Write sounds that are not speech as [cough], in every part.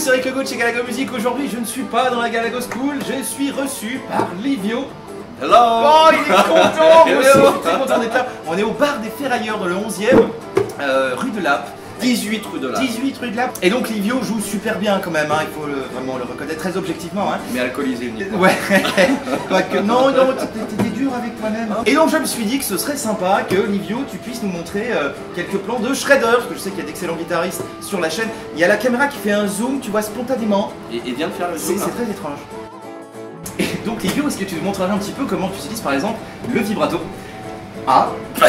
Tous, c'est Rick Legault de chez Galago Music. Aujourd'hui, je ne suis pas dans la Galago School, je suis reçu par Livio. Hello Oh, il est content [laughs] Moi aussi, Hello. je suis très content d'être là. On est au bar des Ferrailleurs dans le 11e, euh, rue de Lappe. 18 rue de la 18 rue de Lappe. Et donc Livio joue super bien quand même, hein, il faut le- vraiment le reconnaître très objectivement. Hein. Mais alcoolisé uniquement. Ouais, [laughs] non, non, t'étais dur avec toi-même. hein. Et donc je me suis dit que ce serait sympa que Livio, tu puisses nous montrer euh, quelques plans de Shredder, parce que je sais qu'il y a d'excellents guitaristes sur la chaîne. Il y a la caméra qui fait un zoom, tu vois spontanément. Et, et viens de faire le zoom. c'est très étrange. Et donc Livio, est-ce que tu nous montrerais un petit peu comment tu utilises par exemple le vibrato? Ah, ah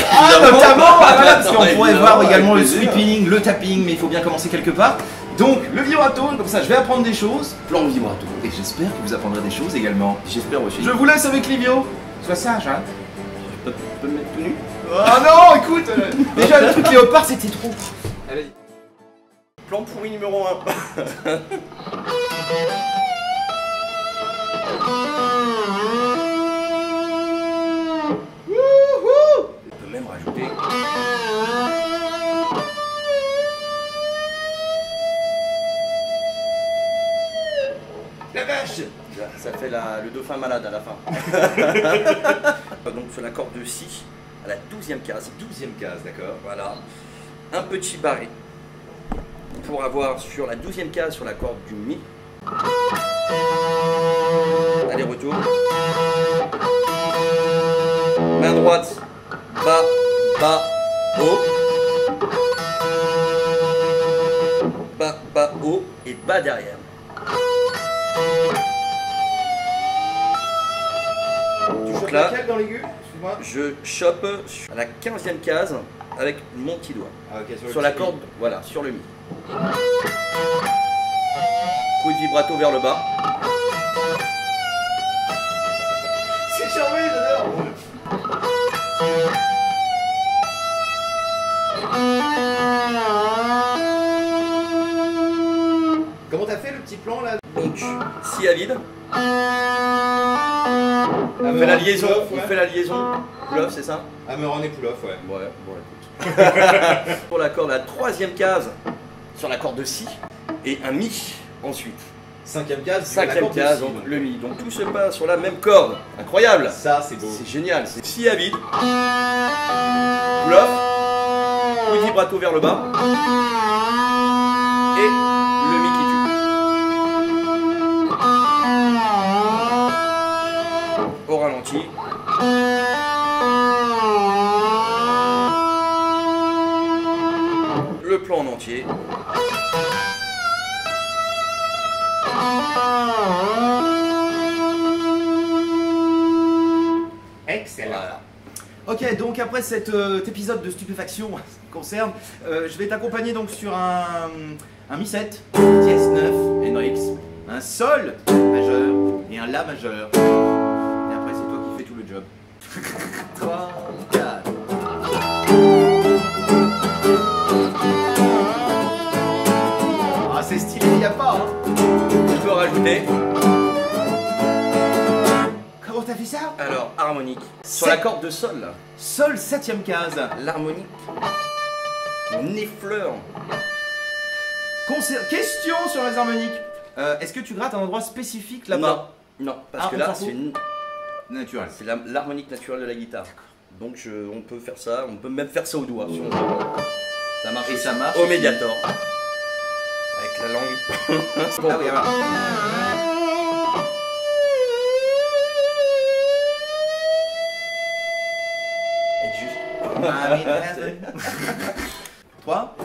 notamment ah, [laughs] voilà, Parce qu'on pourrait voir également le sweeping, le tapping, mais il faut bien commencer quelque part. Donc le vibrato, comme ça je vais apprendre des choses. Plan vibrato. Et j'espère que vous apprendrez des choses également. J'espère aussi. Je vous laisse avec Livio. Sois sage, hein. tu peux me mettre tout nu? Ah non, écoute euh, [laughs] Déjà le truc léopard c'était trop. Allez. Plan pourri numéro 1. [laughs] La vache Ça fait la- le dauphin malade à la fin. [laughs] Donc sur la corde de Si, à la 12e case. 12ème case, d'accord. Voilà. Un petit barré pour avoir sur la 12e case sur la corde du Mi. Aller-retour. Main droite. Bas, haut. Bas, bas, haut et bas derrière. Tu Donc là- dans. Je chope sur la 15e case avec mon petit doigt. Ah Sur la corde, voilà, sur le mi. Coup de vibrato vers le bas. Donc, si à vide, on fait la liaison, on fait la liaison. Pull-off, c'est ça? Hammer et pull-off, ouais. Ouais, bon écoute. [laughs] Pour la corde, la troisième case sur la corde de si et un mi ensuite. Cinquième case, Cinquième case, donc le mi. Donc tout se passe sur la même corde. Incroyable Ça, c'est beau. C'est génial. C'est si à vide. Pull-off. Coup de vibrato vers le bas. Le plan en entier. Excellent. Voilà. Ok, donc après cet euh, épisode de stupéfaction [laughs] concerne, euh, je vais t'accompagner donc sur un, un Mi 7, dièse 9, Hendrix, un Sol majeur et un La majeur. Et après c'est toi qui fais tout le job. [laughs] 3, harmonique. Sur la corde de sol. Sol 7ème case. l'harmonique. On effleure. Concer- Question sur les harmoniques. Euh, Est-ce que tu grattes un endroit spécifique là-bas Non, non, parce Ah, que on là, s'en fout c'est une- Naturel. c'est la- l'harmonique naturelle de la guitare. Donc, je- on peut faire ça, on peut même faire ça au doigt. si on veut. Ça marche Et ça marche Au médiator. Avec la langue. [laughs] Bon, Ah oui, voilà. I mean, it has been. [laughs] well.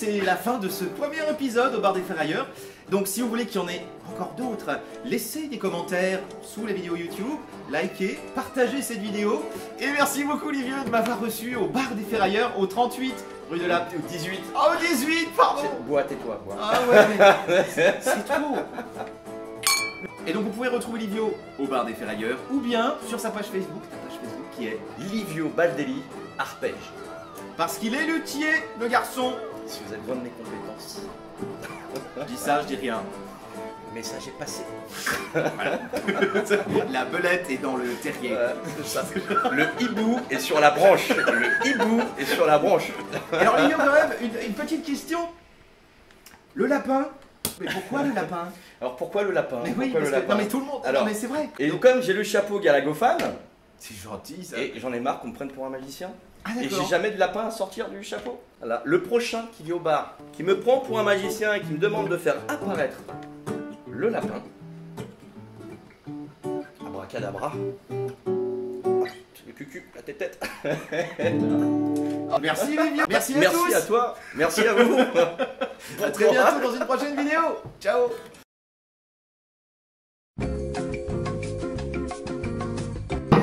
C'est la fin de ce premier épisode au Bar des Ferrailleurs. Donc, si vous voulez qu'il y en ait encore d'autres, laissez des commentaires sous la vidéo YouTube, likez, partagez cette vidéo. Et merci beaucoup, Olivier, de m'avoir reçu au Bar des Ferrailleurs, au 38 rue de la. Au 18. Oh, 18, pardon Bois, tais-toi, bois. Ah ouais, mais c'est trop Et donc, vous pouvez retrouver Livio au Bar des Ferrailleurs ou bien sur sa page Facebook, ta page Facebook qui est. Livio Baldelli, arpège. Parce qu'il est luthier, le garçon Si vous avez besoin de mes compétences. Je dis ça, je dis rien. Message est passé. [laughs] La belette est dans le terrier. Ça. Le hibou est sur la branche. Le hibou est sur la branche. Alors Livio quand même, une, une petite question. Le lapin Mais pourquoi le lapin? Alors pourquoi le lapin? Mais oui, parce le que, lapin? non mais tout le monde. Alors, non mais c'est vrai. Et Donc, comme j'ai le chapeau Galagofan, c'est gentil ça. et j'en ai marre qu'on me prenne pour un magicien, ah et j'ai jamais de lapin à sortir du chapeau. Voilà. Le prochain qui vient au bar, qui me prend pour un magicien et qui me demande de faire apparaître le lapin. Abracadabra. Le cucu, la tête tête. [laughs] Merci Livio. Merci à Merci tous. à toi. Merci à vous. [laughs] À très bientôt dans une prochaine vidéo. Ciao.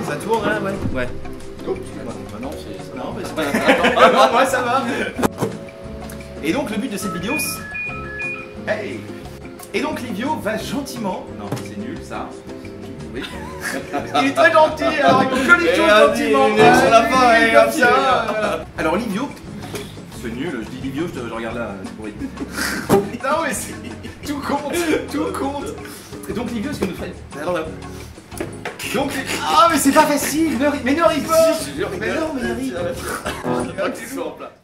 Ça tourne là, ouais. Ouais. Excuse-moi. Bah non, c'est non, mais c'est pas. [laughs] non, moi ça va. Et donc le but de cette vidéo, c'est... Hey. Et donc Livio va gentiment. Non, c'est nul ça. Oui. [laughs] il est très gentil, alors il faut que les choses gentiment. il est sur la Allez, fin, et comme ça. [laughs] Alors Livio, c'est nul, je dis Livio, je, te- je regarde là, c'est pourri. non mais c'est... Tout compte, tout compte. Et donc Livio, ce que nous fait... Alors là... Donc... Ah mais c'est pas facile, ne ri- mais ne ris pas. Mais non, mais ne ris pas.